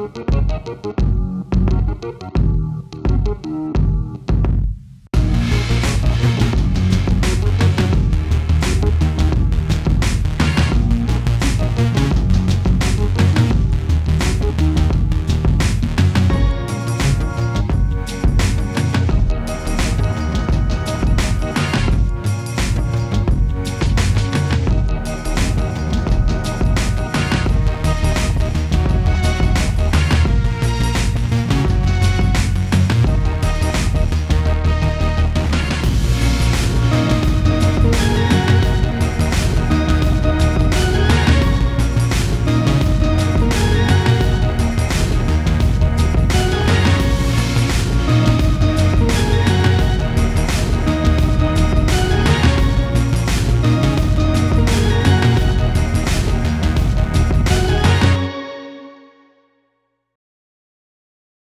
Música